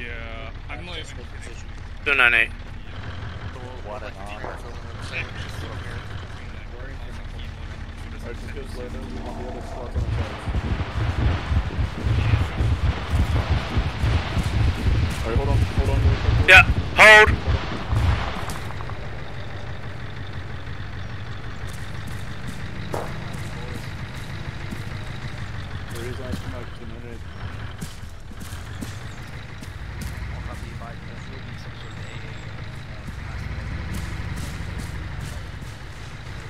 Yeah, I'm not even position. 298. What an honor. Alright, just go slow down. We want the other spots on the sides. Alright, hold on, hold on. Yeah, hold. There is ice come out to 298. Go into the middle, one next to you. Holding here. Maybe friendlies to north, friendlies to north, do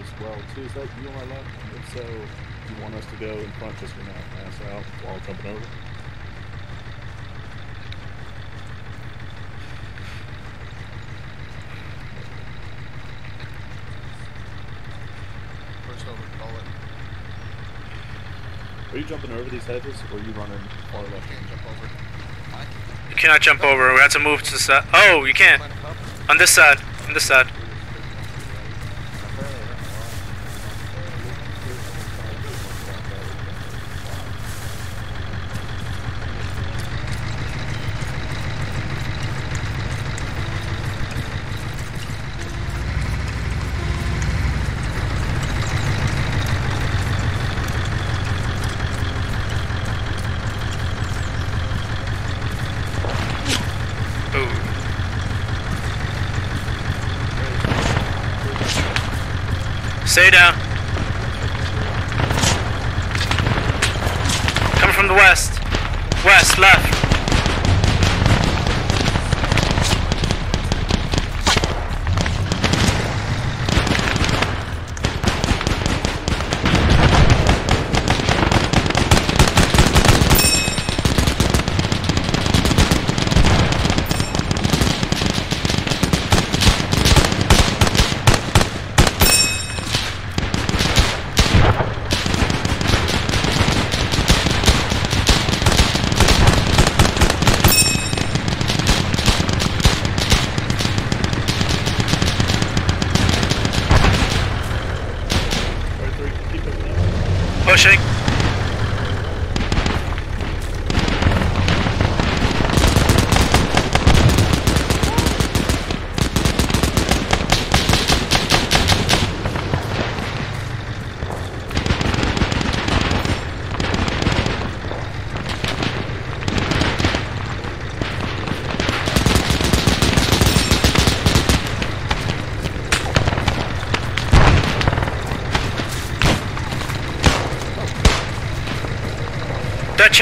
as well too. Is that you on my left? If so, do you want us to go in front just to not pass out while jumping over? First over, call it. Are you jumping over these hedges or are you running far left? Can't jump over. You cannot jump over. We have to move to the side. Oh, you can't. Find a cover. On this side. On this side. Stay down. Coming from the west. West, left.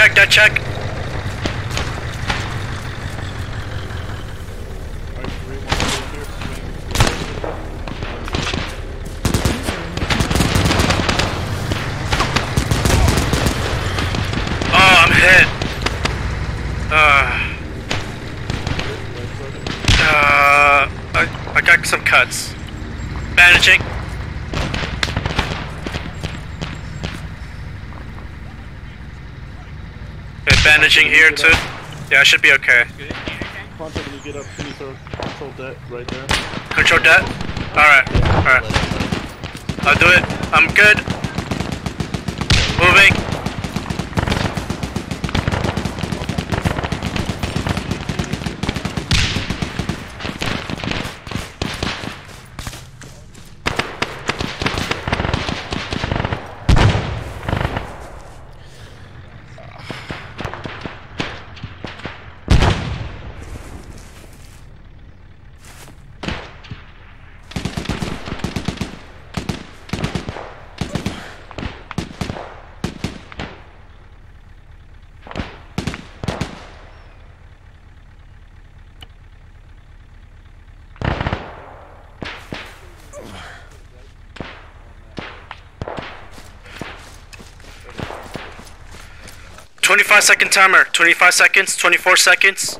Oh, I, uh, uh, I I got some cuts. Bandaging. Okay, bandaging here too. Yeah, I should be okay. Contact when you get up, can you throw control debt right there? Control that. Alright, alright. I'll do it. I'm good. Moving. 25 second timer. 25 seconds. 24 seconds.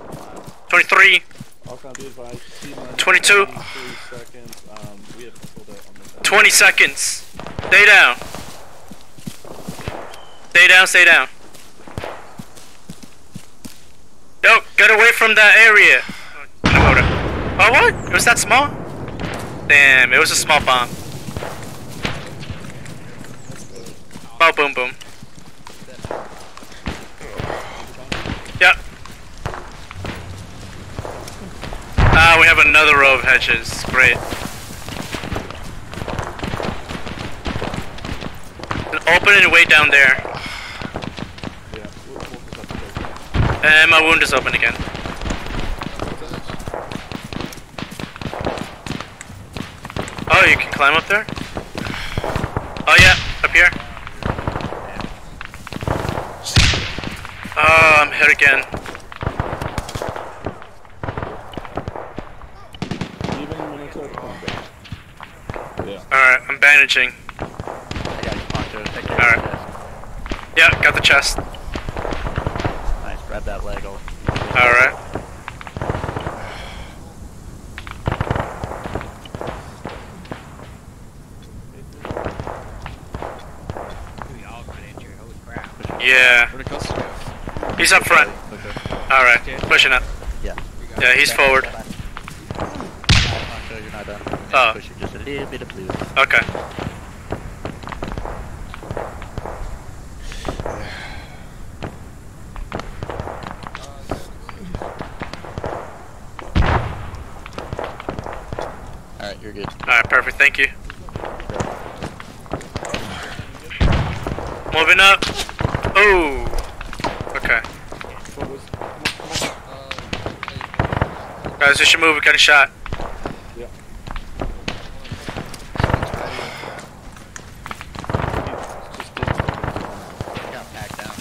23. Alcon, be advised. T minus 22. 23 seconds. Um, we have control that on this. 20 seconds. Stay down. Stay down, stay down. Yo, get away from that area. Oh, what? It was that small? Damn, it was a small bomb. Oh, boom, boom. We have another row of hedges. Great. Open it way down there. And my wound is open again. Oh, you can climb up there? Oh yeah, up here. Oh, I'm hit again. Even when it's a combat. Yeah. Alright, I'm bandaging. I got you, Poncho. Take care Alright. Yeah, got the chest. Nice. Grab that leg. I'll- Alright. We all got injured. Holy crap. Yeah. Where'd it go? He's up front. Alright, pushing up. Yeah. Yeah, he's forward. Poncho, you're not done. Oh. Push it just a little bit of blue. Okay. Alright, you're good. Alright, perfect, thank you. Moving up. Oh. Okay. Guys, we should move. We got a shot. Yeah. Just get Got packed down.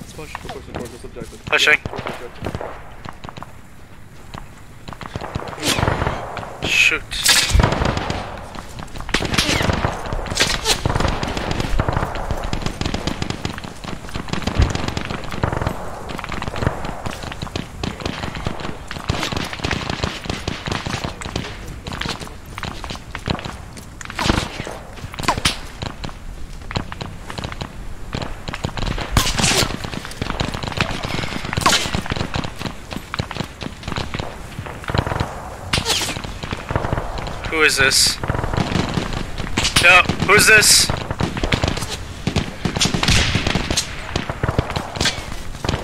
Let's push. We're pushing towards this objective. Pushing. Yeah, towards the objective. Shoot. Who is this? Yo, who's this?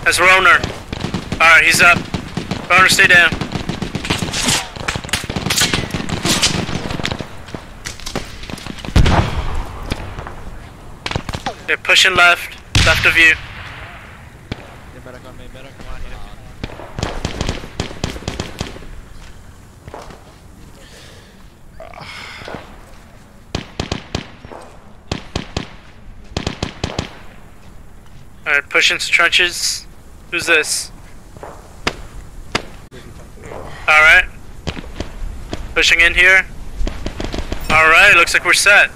That's Roner. Alright, he's up. Roner, stay down. They're pushing left. Left of you. Get better on me, better. Come on, hit it. Alright, pushing to trenches. Who's this? Alright. Pushing in here. Alright, looks like we're set.